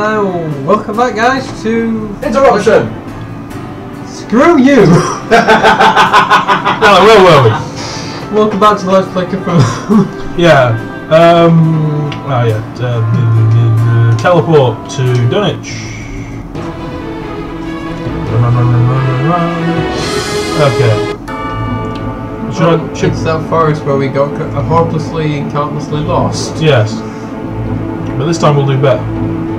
Hello, welcome back guys to Interruption! Screw You! No, where were we? welcome back to Let's Play. Yeah, um, oh yeah, uh, teleport to Dunwich. Okay. Should I, should, it's that forest where we got hopelessly and countlessly lost. yes. But this time we'll do better.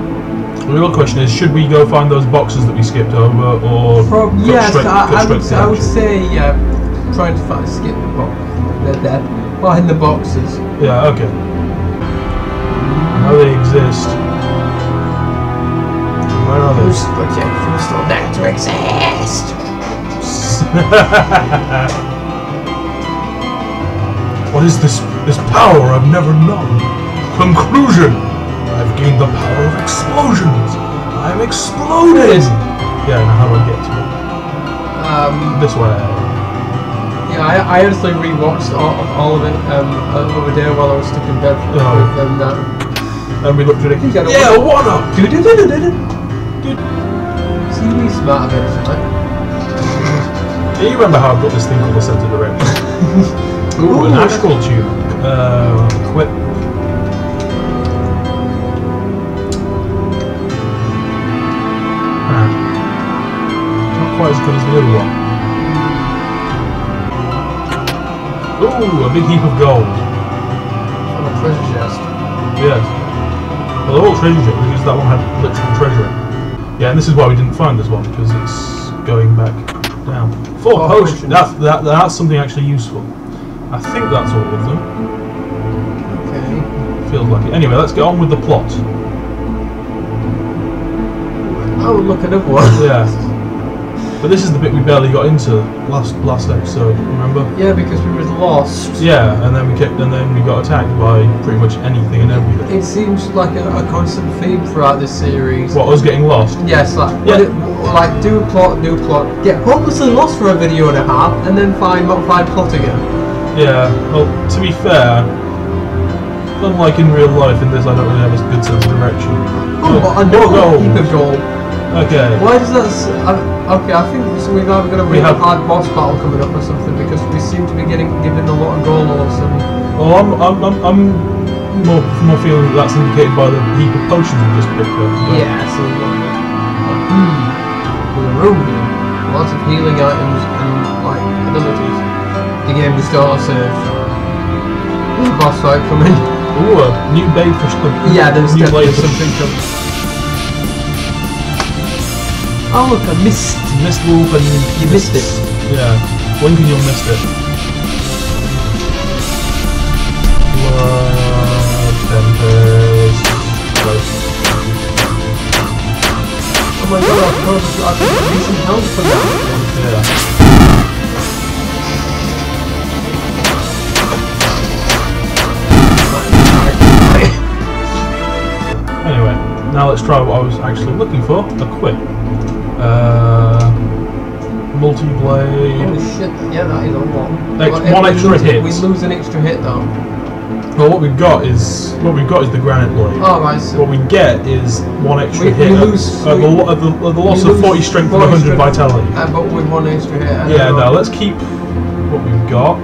The real question is, should we go find those boxes that we skipped over, or Prob- cut yes, straight, I, cut I, would, to the I would say uh, trying to find, skip the box. They're there. Find the boxes. Yeah, okay. I know they exist. Where are Who's they? project from still there to exist? what is this this power I've never known? Conclusion! The power of explosions! I'm exploded! Yeah, now how do I get to it? Um, This way. yeah, I, I honestly rewatched all, all of it um, over there while I was stuck in bed Oh. with them. Uh, And we looked at it. Yeah, one up! do-do-do-do-do-do. See, we smart eventually. Do you remember how I got this thing called the center direction? Ooh, an Ooh. Ashkall tube. Uh, equip. Good as the other one. Ooh, a big heap of gold. On a treasure chest. Yes. Well, they're all treasure chests because that one had literal treasure in. Yeah, and this is why we didn't find this one because it's going back down. Four Four potions. potions. That, that, that's something actually useful. I think that's all of them. Okay. Feels like it. Anyway, let's get on with the plot. Oh, look, another one. Yeah. But this is the bit we barely got into last last episode. Remember? Yeah, because we were lost. Yeah, and then we kept, and then we got attacked by pretty much anything and everything. It seems like a, a constant theme throughout this series. What us getting lost? Yes, like Yeah. it- like do a plot, do a plot, get hopelessly lost for a video and a half, and then find not find plot again. Yeah. Well, to be fair, unlike in real life, in this I don't really have a good sense of direction. Oh, but a more goal, gold. keep a goal. Okay. Why does that? I, okay, I think so we've either got a We really have- hard boss battle coming up or something because we seem to be getting given a lot of gold all of a sudden. Well, I'm I'm I'm, I'm more more feeling that that's indicated by the heap of potions we just picked up. but- Yeah, so hmm, there's a room. Lots of healing items and like abilities. The game just auto saved. There's a boss fight coming. Ooh, a new bait for sh- Yeah, there's new definitely something coming. Oh look, I missed. Mist wolf and You missed it. Yeah, blink and you'll miss it. Blood tempest. Oh my god, I suppose I could use some help for that. Yeah. Anyway, now let's try what I was actually looking for. Equip. Uh, multi-blade. Holy shit, yeah, that is a lot. Well, one extra lose, hit. We lose an extra hit though. Well, what we've got is what we've got is the granite blade. Oh, right, so What we get is one extra We- hit. we at- lose- at the, we- lo- at the, at the loss of lose 40 strength 40 and 100 strength. vitality. uh, but with one extra hit. I Yeah, don't no, know. let's keep what we've got.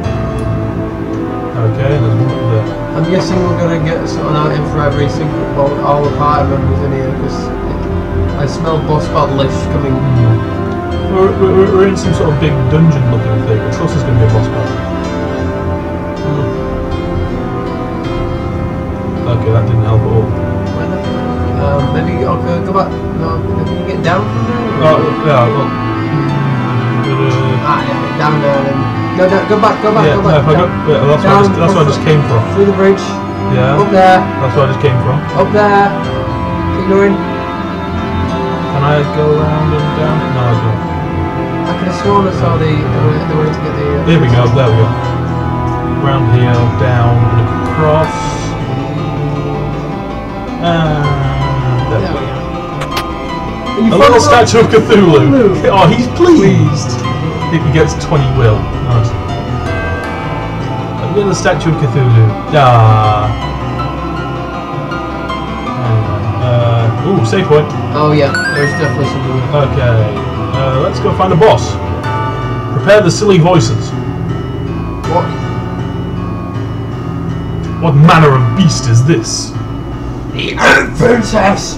Okay, there's one there. I'm guessing we're gonna get an item for every single well, all the party members in here because I smell boss battle lish coming. We're, we're, we're in some sort of big dungeon looking thing. Of course there's going to be a boss battle. Hmm. Okay, that didn't help at all. Um, maybe okay, go back. No, maybe you get down from there. Oh, yeah, well. uh, Ah, yeah, down there then. No, no, go back, go back, yeah, go no, back. I go, yeah, that's, where I just, that's where I just came from. Through the bridge. Yeah, Up there. that's where I just came from. Up there. Keep going. Can I go around and down? No, I can't. I could have sworn I saw the the way, the way to get the. Uh, Here we go, there we go. Round here, down, across. And there There we go. go. A little statue of Cthulhu. Cthulhu. Oh, he's pleased. If He gets 20 will. A little statue of Cthulhu. Anyway, uh, Ooh, save point. Oh yeah, there's definitely something. Okay, uh, let's go find a boss. Prepare the silly voices. What? What manner of beast is this? The old princess!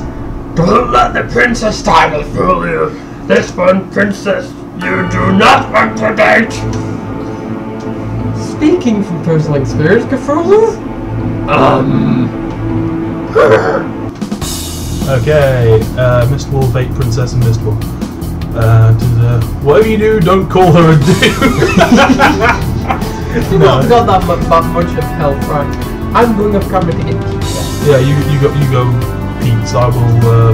Don't let the princess title fool you! This one princess you do not want to date! Speaking from personal experience, Cthulhu? Um... Okay, uh, Mistwall, Ape Princess, and Mistwall. Uh, the, whatever you do, don't call her a dude. You've No. not got that, mu- that much of health, right? I'm going off camera to get pizza. yeah, you you go you go, Pete. I will uh,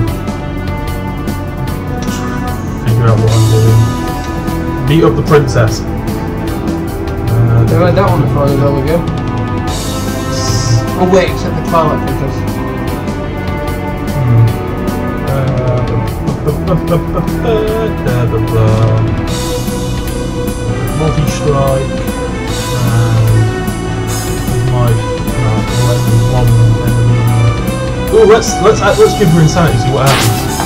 figure out what I'm doing. Beat up the princess. Uh, Alright, that one as far as there we go. Oh wait, except the Twilight Princess. hmm. Uh, Multi-strike. And my no, eleven, one enemy. Oh, let's let's let's give her insanity. See what happens.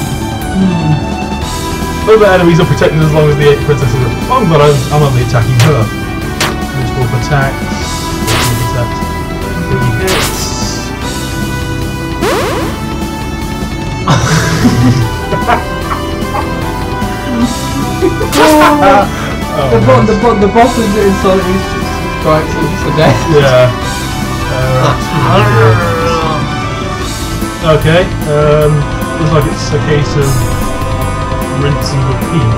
Other enemies are protected as long as the eight princesses are. Oh, I'm glad I'm, I'm only attacking her. Which will protect. Which will protect. Three hits. Oh, the, bo- the, bo- the boss is inside his strikes him to death. Yeah. Uh, okay. Um, looks like it's a case of rinse and repeat.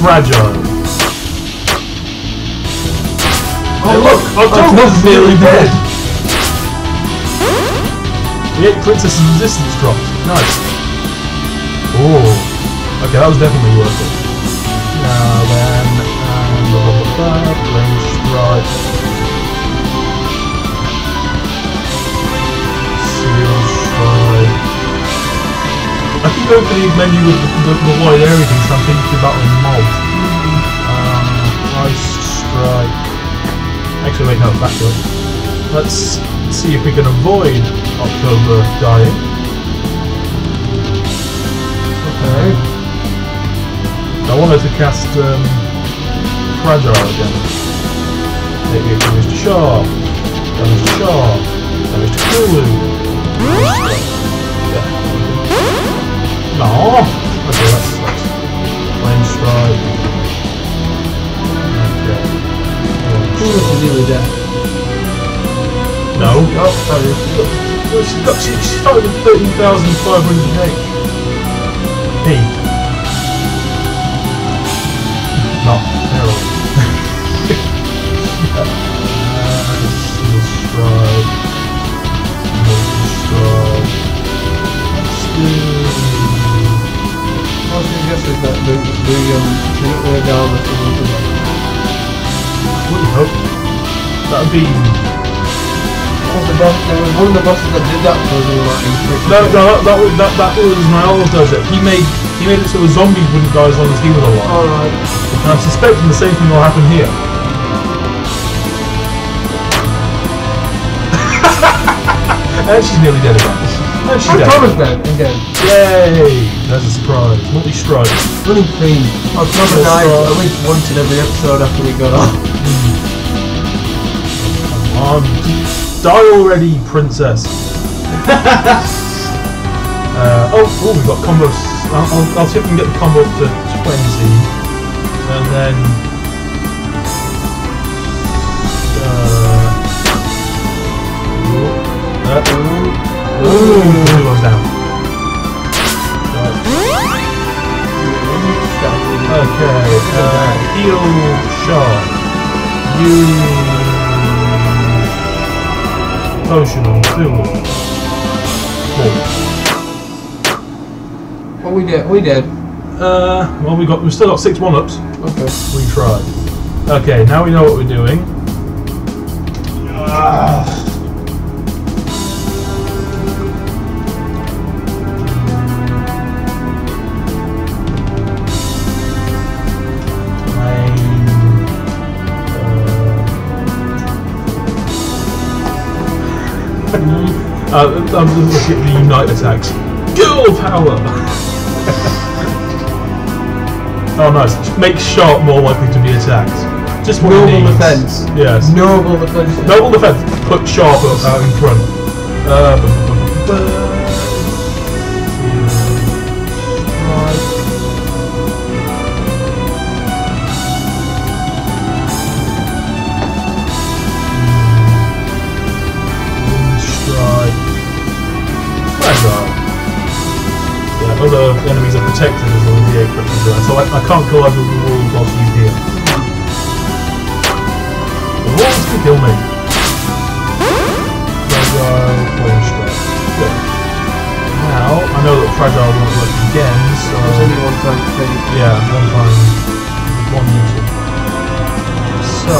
Fragile. Oh, look! Oh, oh, Octopus is nearly dead! The Ape Princess's resistance dropped. Nice. Oh. Okay, that was definitely worth it. Now These menu with the, area things, so I'm thinking through battling mobs. Um, ice strike. Actually, wait, no, back up. Let's see if we can avoid October dying. Okay. I wanted to cast um, Fragile again. Maybe it damage to Sharp, damage to Sharp, damage to Cthulhu. No. Okay, that's that's Flame Strike. Okay. Who is nearly dead? No. Oh, sorry. Well, she's got she, she started with thirteen thousand five hundred eight. Hey. Not terrible. I was suggesting that the, the, um, the, the Dharma is something like Wouldn't hope. That'd be One of the boss, there was one of the bosses that did that for the like in no, no, that, that was that, that was Nyala does it. He made he made it so the zombies wouldn't die as long as he was alive. Alright. And I'm suspecting the same thing will happen here. and she's nearly dead again. And she's And dead. Thomas then, again. Yay! That's a surprise. Multi strike. Running clean. Yes, died uh, at least once in every episode after we got off. Come on. Die already, princess. uh, oh, oh, we've got combos. I'll, I'll, I'll see if we can get the combo up to 20. And then. Uh, uh, ooh, ooh, goes down. Okay, uh, heal shot. Use potion on two. Four. What we did? We did. Uh, well, we got we've still got six one ups. Okay. We tried. Okay, now we know what we're doing. Uh, I'm just looking at the unite attacks. Girl power! oh nice. Make sharp more likely to be attacked. Just what Noble defense. Yes. Noble defense. Noble defense. Put sharp out in front. Uh, Other enemies are protected as long as the egg touches there, so I, I can't go over the wall whilst he's here. The walls can kill me. Fragile, wind strike. Good. Now, I know that fragile won't work again, so... There's only one time to think. Yeah, one time. One usage. So,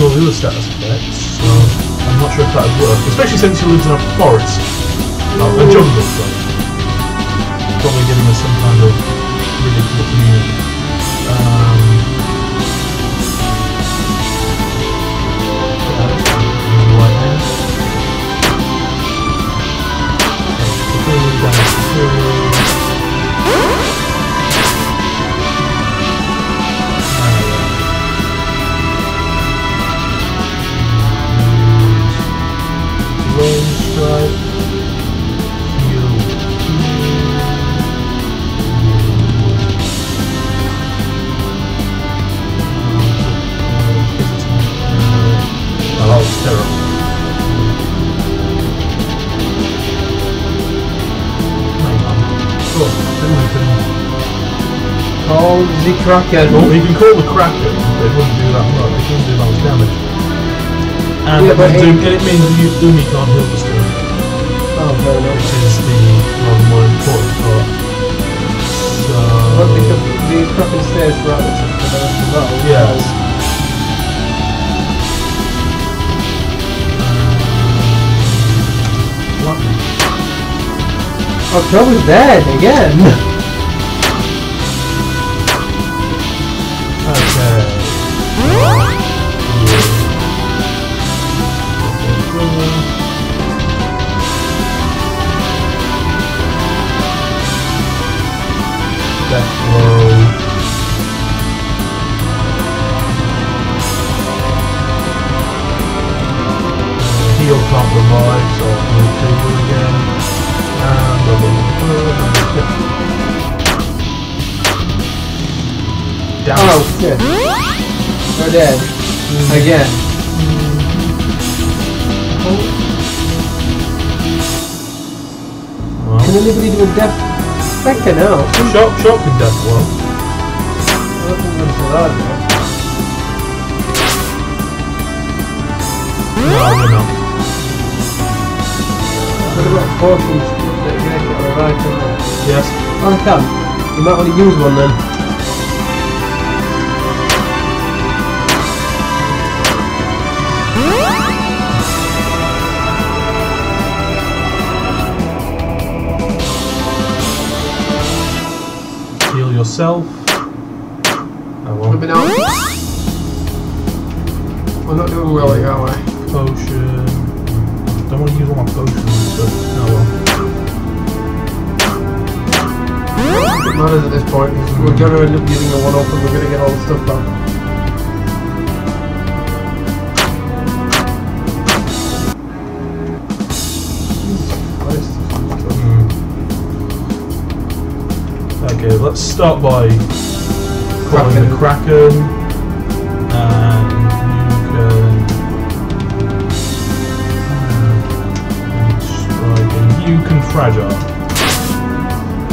all the other status effects, so I'm not sure if that would work. Especially since he lives in a forest. A jungle, sorry. Probably giving us some kind of ridiculous immunity. Um, lightning. Okay, damage Kraken. Well, we can call the but it wouldn't do that much. It wouldn't do that much damage. And, Yeah, but would do, it- means you, Umi can't heal the stone. Oh, fair enough. which is the rather more important part. So, Well, because the Kraken stays relative to the rest of the battle. yes. Oh, Trouble's dead again. Oh, shit. They're dead. Again. Well, Can anybody do a death? Second out. Shop, shop can death blow. I don't think there's a lot of that. No, we're not. What about potions that you make it alright, isn't? Yes. Oh, I can. You might want to use one then. Yourself. Oh well. Let me. We're not doing well here, are we? Potion. Don't want to use all my potions, but oh well. It matters at this point we're going to end up using the one up and we're going to get all the stuff back. Okay, let's start by calling the Kraken. And you can. Hmm, strike, you can fragile.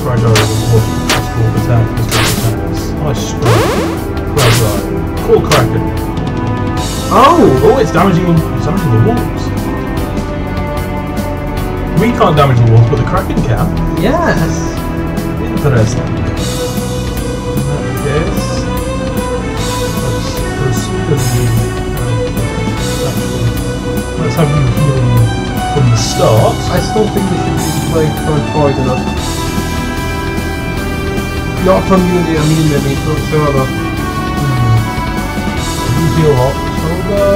Fragile is a physical attack. Attack. I strike. Fragile. Call Kraken. Oh! Oh, it's damaging, it's damaging the walls. We can't damage the walls, but the Kraken can. Yes! Interesting. In case, let's could we have actually- let's have you healing from the start. I still think we should be playing for poison. Not from unity immunity whatsoever. Hmm. You heal October.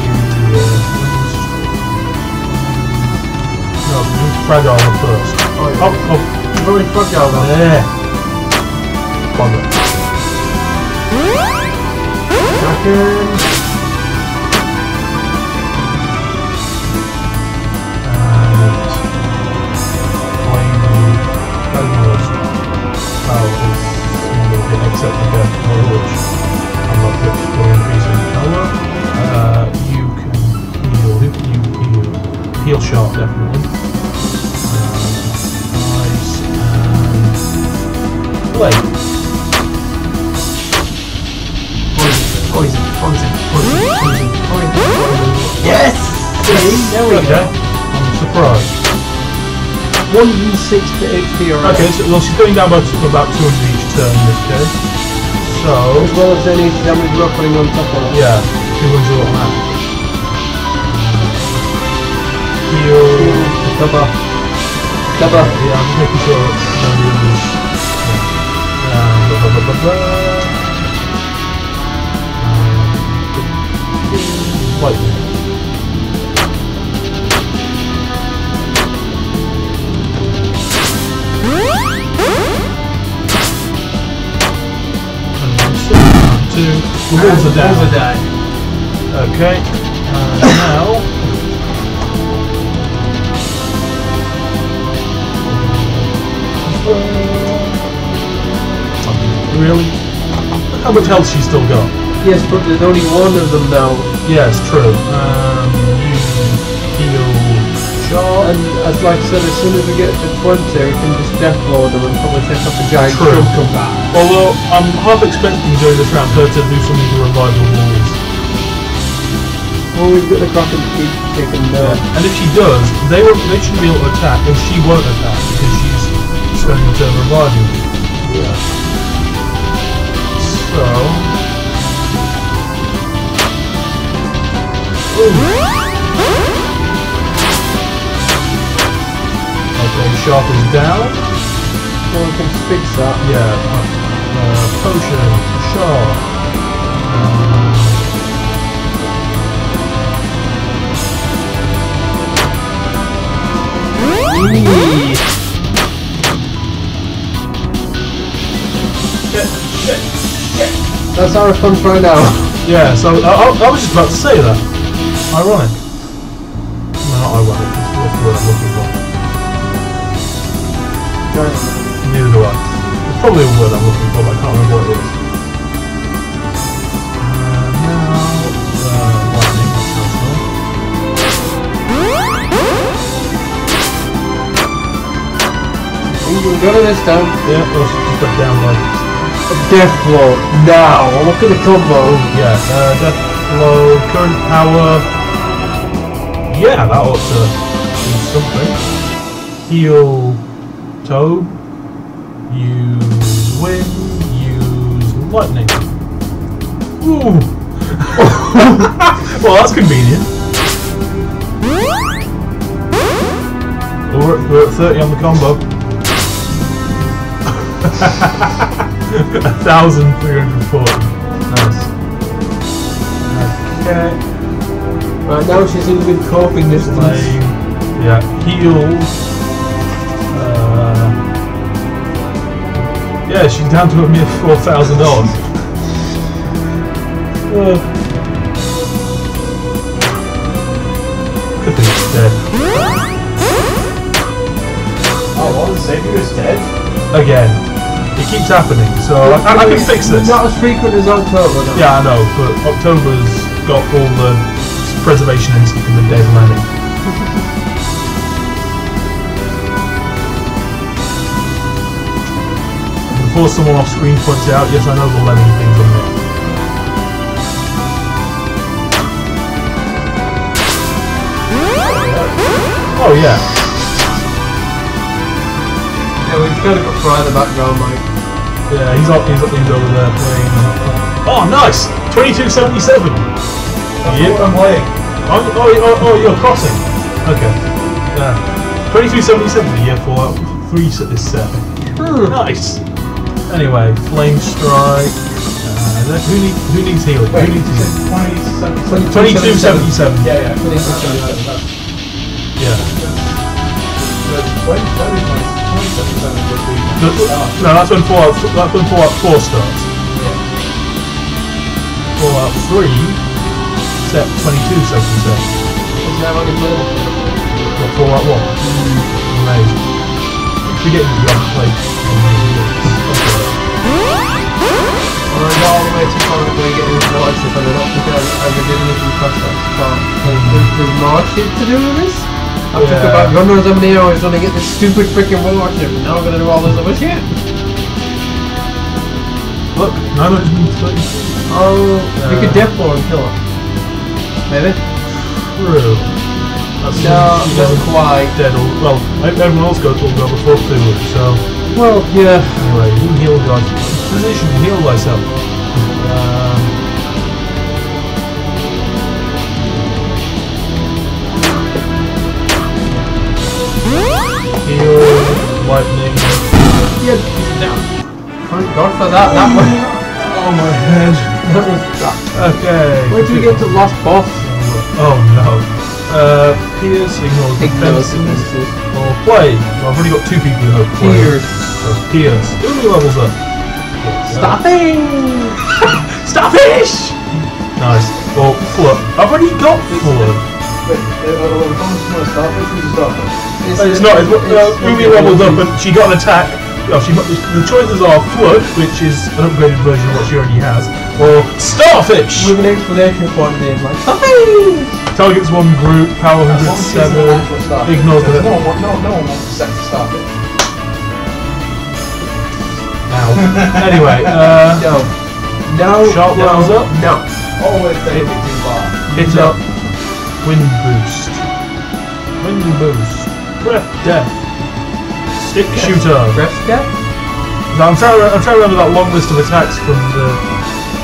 You uh, no, you fragile first. Oh, yeah. Oh, oh, これ引っ張っちゃうか。ね、バグ100円 1d6 to HP around. Okay, so well, she's going down by about 200 each turn this case. So, As well as any damage we're putting on top of it. yeah, 200 on that. Heal. Cover. Cover. Yeah, I'm just making sure none of the. Yeah. Um, blah, blah, blah, blah, blah. Um, one, two. The walls are down. Walls are down. Okay. And now. Really? How much health she still got? Yes, but there's only one of them now. Yes, true. Um, you heal sharp. And as like I said, as soon as we get to 20, we can just death load them and probably take off a giant True. chunk of that. Although I'm half expecting during this round her to do something to revive the walls. Well, we've got the Kraken to keep kicking there. And if she does, they will they should be able to attack, and she won't attack because she's spending a turn reviving. Yeah. So. Okay, sharp is down. So we can fix that. Yeah. Uh, potion, sharp. Um, That's our response right now. yeah, so I, I, I was just about to say that. Ironic. No, not ironic. That's the word I'm looking for. Neither do I. It's probably a word I'm looking for, but I can't remember what it is. Uh, now, uh, sounds fun. Ooh, we got it this time. Yeah, let's just put down by. Death blow. Now, look at the combo. Yeah, uh, death blow, current power. Yeah, that ought to do something. Heal Toad. Use wind. Use lightning. Ooh. well, that's convenient. We're, we're at 30 on the combo. 1,340. Nice. Okay. Right now she's in good coping distance. Flame. Yeah. Heal. Yeah, she's down to a mere 4,000 odd. Uh, good thing it's dead. Oh, well, the savior is dead. Again. It keeps happening, so I, I, I can fix this. Not as frequent as October. No. Yeah, I know, but October's got all the preservation instinct from the dead Lenny. Before someone off screen points out, yes, I know the Lenny things on there. Oh yeah, Yeah, we've kind of got Fry in the background, like. yeah, he's up, he's up, he's over there playing. Oh, nice! 2277. Yep. I'm playing. Oh, oh, oh, oh, you're crossing. Okay. Yeah. 2277 the year Fallout 3 set this set. Hmm. Nice. Anyway, Flame Strike. Uh, who, need, who needs healing? Wait, who needs healing? 27. 2277. Yeah, yeah. Yeah. When, when is my 27 would be? The- no, that's when Fallout. That's when Fallout 4 starts. Fallout 3 set 2277. Is that what you put in? What Fallout 1? Amazing. Forgetting that you haven't played. I got all the way to get into the lights if I don't think I ever did anything past that part. Like, there's, there's shit to do with this? I took Yeah. about God knows how many hours trying to get this stupid freaking warship, and now I'm gonna do all this other shit. Look, 930. Oh, you could death blow and kill her. Maybe? True. That's No, not doesn't quite. dead or well, everyone else goes will go before Cthulhu, so Well, yeah. anyway, you heal God. Position, heal thyself. Lightning. Yeah, down. Thank God for that. That was, Oh my head. that was Okay. Where do you get to last Boss? Oh no. Uh, Pierce, ignore Ignores defenses. defenses. Or play. Well, I've already got two people who have play. Tears. So Pierce. Who many levels up? Stopping! Starfish! Nice. Well, Flood. I've already got Flood. Wait, uh, when it comes to my starfish, who's a starfish? It's not. It's, uh, Ruby leveled up and she got an attack. Well, she, the choices are Flood, which is an upgraded version of what she already has, or Starfish! With an explanation point in like Stopping! Targets one group, power As long as she's 107, an ignores the. No, one- no, no one wants to starfish. Ow. anyway, uh, No. No. Sharp no, levels up? No. Always take it too far. hit up, wind boost, wind boost, breath death, stick shooter. Breath death? Now I'm trying. To, I'm trying to remember that long list of attacks from the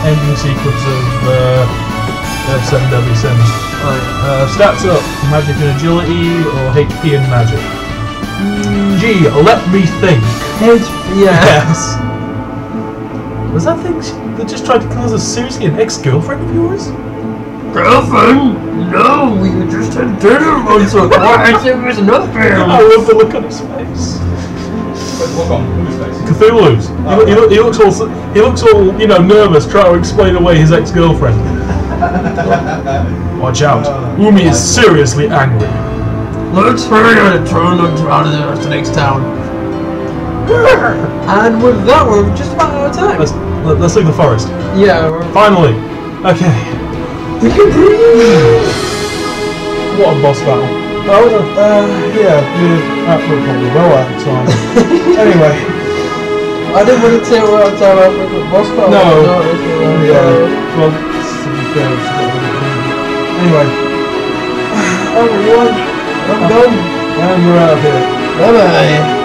ending sequence of uh, of Seven Deadly Sins. Right. Uh, stats up, magic and agility, or HP and magic. Mm, G, let me think. Head. Yeah. Yes. Was that thing she- that just tried to kill us seriously an ex-girlfriend of yours? Girlfriend? No, we just had dinner once or twice. It was nothing. I love the look on his face. But look on whose face? Cthulhu's. He, he, loo- he looks all. He looks all. You know, nervous, trying to explain away his ex-girlfriend. Watch out. Umi is seriously angry. Let's hurry and turn them out of the next town. And with that, we're just about out of time. Let's let, let's leave the forest. yeah, we're. Finally. Okay. We can breathe! What a boss battle. Oh, uh, yeah, we're probably well out of time. anyway, I didn't want to we're out of time after the boss battle. No. Uh, uh, it's all right. yeah, well, to be fair, it's not really- anyway, oh, Everyone, I'm done. and we're out of here. Bye bye.